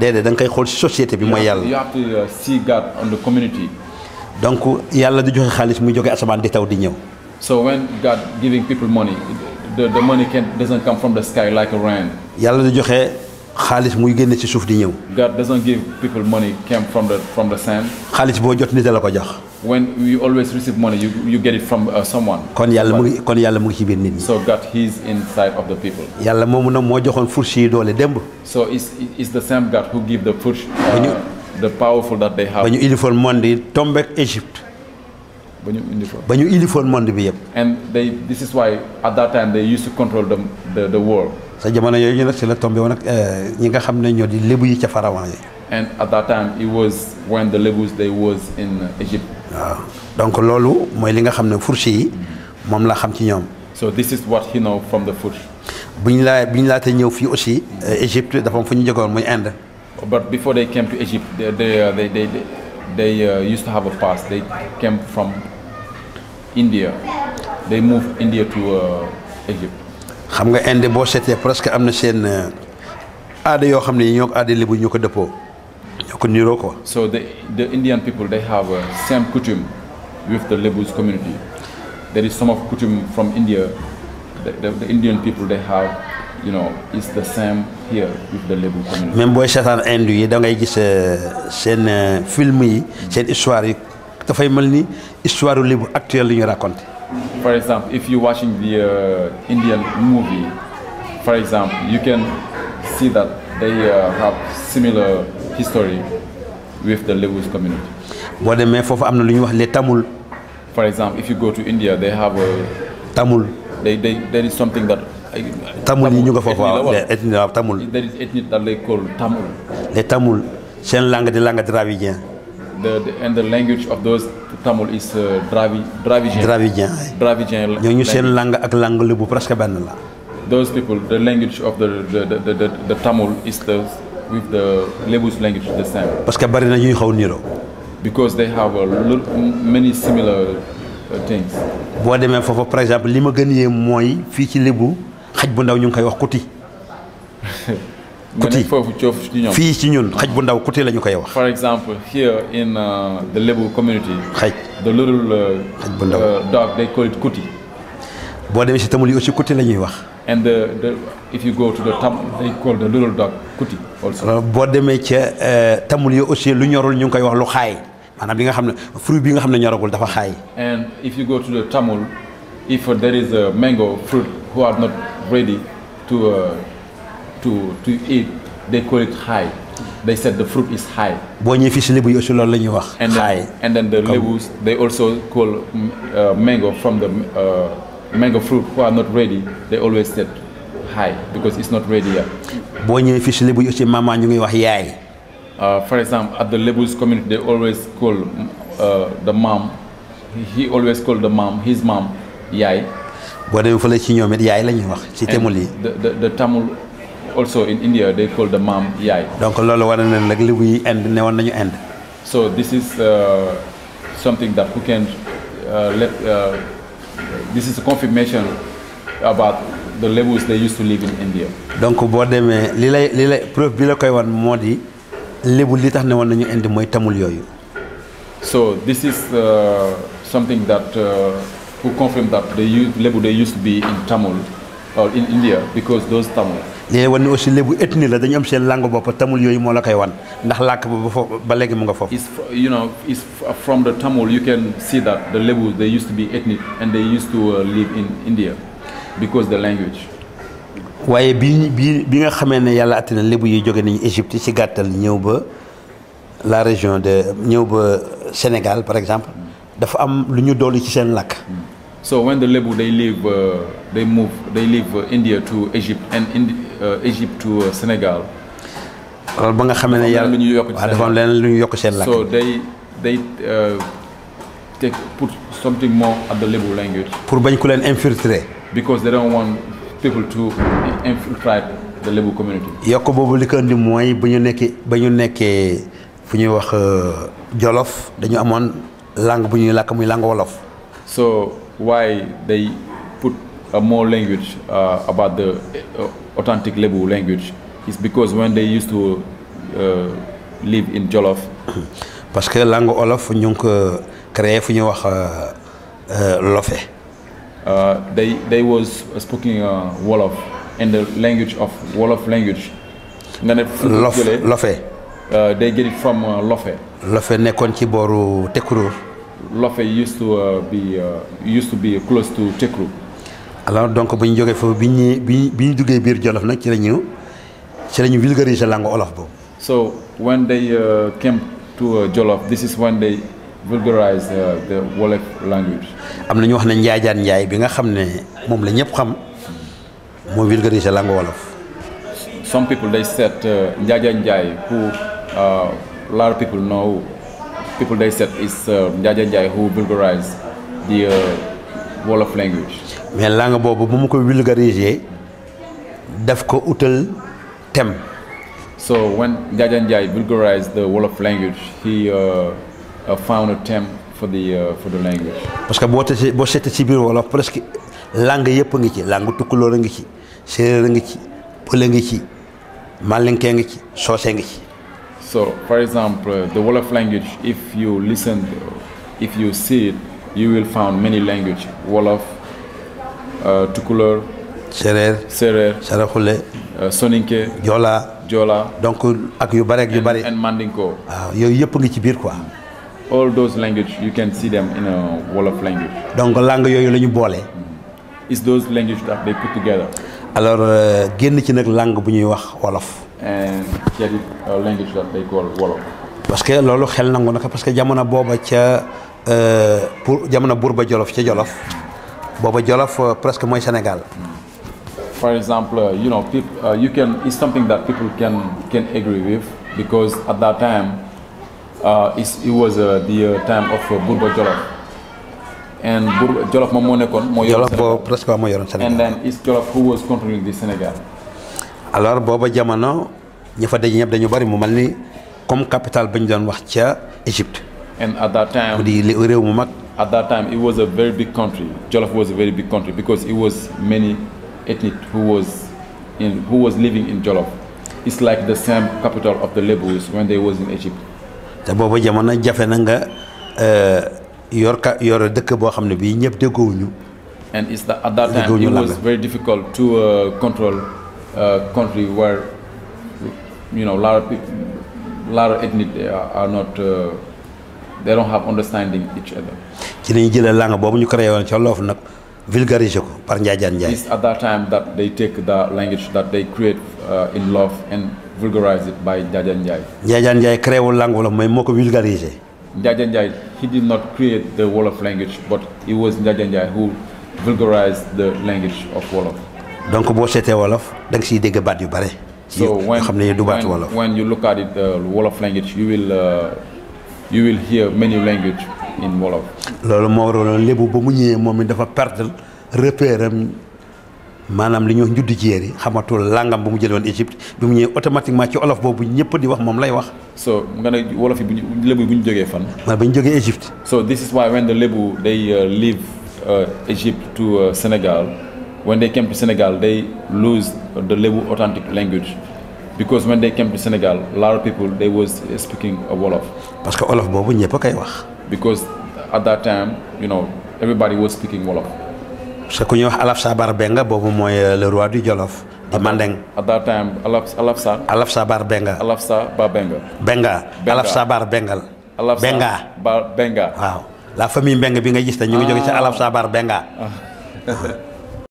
déedéet da nga koy xool si société bi mooy You yàlla have to uh, see God on the community. donc yàlla du joxe xaalis muy jóge asamaan di taw di ñëw So when God giving people money, the, the money can, doesn't come from the sky like a rain. yàlla du joxe xaalis muy génne ci suuf di ñëw God doesn't give people money came from the from the sand. xaalis boo jot nit la ko jox When you always receive money, you, you get it from uh, someone. kon yàlla mu ngi kon yàlla mu ngi ci biir nit ñi So God, He's inside of the people. yàlla moomu nag moo joxoon fourche yi doole démb So it's, it's the same God who give the push, When you- uh, the powerful that they have. ba ñu ilifoon monde yi tombeek Égypte When you- ba ñu ilifoon monde bi yëpp And they, this is why at that time they used to control the, the, the world. sa jamono yooyu nag si la tombé woon ak ñi nga xam ne ñoo di lébu yi ca pharaon yi And at that time, it was when the Lebus they was in Egypt. Waaw donc loolu mooy li nga xam ne fourche yi moom laa xam ci ñoom So this is what he know from the bu ñu laa bu ñu laata ñëw fii aussi euh, Égypte dafa am fu ñu jógoon muy Inde But before they came to Egypt, they they uh, they, they, they uh, used to have a past. They came from India. They moved India to uh, Egypt. xam nga Inde boo seetee presque am na seen euh, aada yoo xam ne ñoo ko aada bu ñu ko dëppoo ko niroo So the the Indian people they have a same coutume with the Lebus community. There is some of coutume from India. The, the, the Indian people they have, you know, is the same here with the Lebu community. même booy seetaan Inde yi da ngay gis euh, seen euh, film yi seen histoire yi dafay mel ni histoire lébu actuelle li ñu raconté For example, if you're watching the uh, Indian movie, for example, you can see that they uh, have similar history with the Lebus community. boo demee foofu am na lu ñuy wax les tamul For example, if you go to India, they have a tamul they, they there is something that Tamil yi ñu nga foofu waaw waaw tamul There is ethnic that they call Tamil. les tamul seen langue di langue dravidien The, the and the language of those Tamil is uh, Dravi Dravidian. dravidien Dravidian la- ñooñu seen language. langue ak langue lébu presque benn la Those people, the language of the the, the, the, the, the Tamil is the with the Lebus language the same. parce que bari na ñuy xaw niroo because they have a many similar uh, things. boo demee foofu par exemple li ma gën yee mooy fii ci lébu xaj bu ndaw ñu ngi koy wax kuti Kuti. Fii ci ñun xaj bu ndaw kuti la ñu koy wax For example, here in uh, the Lebu community, xaj the little uh, Xaj bu ndaw. uh, dog they call it kuti, boo demee si tamul yi aussi kuti la ñuy wax and the, the if you go to the tam they call the little dog kuti also. alors boo demee ca euh, tamul yi aussi lu ñorul ñu ngi koy wax lu xaay maanaam li nga xam ne fruit bi nga xam ne ñoragul dafa xaay And if you go to the Tamil, if there is a mango fruit who are not ready to uh, to to eat, they call it high. They said the fruit is high. boo ñëwee fii si lébu yi aussi loolu la ñuy wax And then, and then the Lebus, they also call uh, mango from the uh, mango fruit who are not ready. They always said high because it's not ready yet. boo ñëwee fii si lébu yi aussi maman ñu ngi wax yaay Uh, for example, at the Lebus community, they always call uh, the mom. He always called the mom, his mom, yai. boo demee fële ci ñoom it yaay la ñuy wax ci And tamul yi the, the, the Tamil also in India, they call the mom yai. donc loolu war na nag lébu yi Inde ne woon nañu Inde So this is uh, something that we can uh, let. This is a confirmation about the Lebus they used to live in India. donc boo demee li lay li lay preuve bi la koy wan moo di lébu li tax ne woon nañu Inde mooy tamul yooyu So this is uh, something that uh, who confirm that the Lebu they used to be in Tamil or in India because those Tamil. Lay wan ni aussi lébu ethnie la dañu am seen langue bopp tamul yooyu moo la koy wan. Ndax làkk ba ba foofu ba léegi mu nga foofu. Is you know is from the Tamil you can see that the Lebu they used to be ethnic and they used to uh, live in India because the language. waaye bi bi bi nga xamee ne yàlla atti na lébu yi jóge nañu Égypte ci gàttal ñëw ba la région de ñëw ba Sénégal par exemple dafa am lu ñu dolli ci seen làkk. So when the Lebu they live, uh, they move, they leave uh, India to Egypt and Indi- uh, Egypt to uh, Senegal. loolu ba nga xamee ne yàlla lu ñu yokk dafa am leneen lu ñu yokk seen làkk So they they take put something more at the Lebu language. Pour bañ ku leen infiltrer. Because they don't want people to infiltrate the Lebu community. yokk boobu li ko indi mooy bu ñu nekkee ba ñu nekkee fu ñuy wax euh, Jolof dañu amoon langue bu ñuy làkk muy langue wolof. So why they put more language uh, about the uh, authentic Lebu language is because when they used to uh, live in Jolof. parce que langue olof ñu ngi ko créé fu ñuy wax euh, euh, lofe Uh, they they was speaking uh, Wolof in the language of Wolof language. nga ne fu ñu ko lof lofe uh, they get it from uh, Lofe. lofe nekkoon ci booru Tekruur Lofe used to uh, be uh, used to be close to Tekru. Alors donc bu ñu jógee foofu bi ñu bi bi ñu duggee biir Jolof nag ci la ñu ci la ñu vulgariser langue olof boobu So when they uh, came to uh, Jolof, this is when they vulgarized uh, the Wolof language. am na ñu wax ne njaajaan njaay bi nga xam ne moom la ñëpp xam moo vulgariser langue wolof Some people they said njaajaan njaay who uh, a lot of people know. People they said is njaajaan njaay who vulgarized the uh, Wolof language. Mais langue boobu bu mu ko vulgariser daf ko utal thème So when Njaja Njai vulgarized the Wolof language, he uh, uh, found a term for the uh, for the language. parce que boo tese boo seetee ci biir wolof presque langue yëpp a ngi ci langue tukkulóor a ngi ci séeréer a ngi ci pël a ngi ci màllinkee ngi ci soose ngi ci So, for example, uh, the Wolof language, if you listen, if you see it, you will find many language. Wolof, Tukulor, séeréer Serer, saraxule uh, Soninke, joola Jola, donc ak yu bare ak yu and, bare and Mandinko. waaw yooyu yëpp ngi ci biir quoi All those language, you can see them in a Wolof language. donc langue yooyu la ñu boole It's those language that they put together alors euh, génn ci nag langue bu ñuy wax wolof and get it a language that they call Wolof. parce que loolu xel nangu naka parce que jamono booba ca euh, pour jamono buur ba jolof ca jolof booba jolof euh, presque mooy Sénégal For example, uh, you know, uh, you can. It's something that people can can agree with because at that time, uh, it was uh, the uh, time of uh, Bourba Jolof, and Bourba Jolof moom moo nekkoon moo yoroon boobu presque moo yoroon Sénégal. and Sénégal then it's Jolof who was controlling the Sénégal. alors booba jamono ñi fa daje ñëpp dañu bari mu mel ni comme capital ba ñu doon wax ca Égypte And at that mu time, di réew mu mag at that time, it was a very big country. Jolof was a very big country because it was many ethnic who was in who was living in Jolof. It's like the same capital of the Lebus when they was in Egypt. te booba jamono jafe na nga yor ka yor dëkk boo xam ne bii ñëpp déggoowuñu and it's that at that time it was very difficult to uh, control a country where you know a lot of people, a lot of ethnic are, are not uh, they don't have understanding each other. Ci lañuy jëlee langue boobu ñu créé woon ca loofu nag vulgariser ko par Njaajaan Njaay It's at that time that they take the language that they create uh, in love and vulgarize it by Njai. Njaajaan Njaay créé wul langue mooy moo ko vulgariser Njaajaan Njaay he did not create the Wolof language but it was Njaja Njai who vulgarized the language of Wolof. donc boo seetee wolof da nga siy dégg baat yu bare So when, xam ne du baat wolof when you look at it, uh, Wolof language, you will uh, you will hear many language in Wolof. loolu moo waraloon lébu ba mu ñëwee moom it dafa perdre repère am maanaam li ñuy wax njuddi jéer yi xamatul langam ba mu jëlee woon Égypte bi mu ñëwee automatiquement ci olof boobu ñëpp di wax moom lay wax So nga ne Wolof yi bu ñu Lebu bu ñu jógee fan. man ba ñu jógee Égypte So this is why when the Lebu they uh, leave uh, Egypt to uh, Senegal, when they came to Senegal, they lose the Lebu authentic language. Because when they came to Senegal, a lot of people they was speaking a Wolof. parce que olof boobu ñëpp a koy wax Because at that time, you know, everybody was speaking Wolof. parce que ku ñuy wax Alaf Sabar Benga boobu mooy euh, le roi du Jolof di Mandeng. At that time, Alaf, Alafsa, Alaf Sabar Benga. Alafsa Babenga. Benga. Benga. Alafsa waaw. La famille Mbeng bi nga gis te ñu ngi jóge ci Alaf Sabar Benga.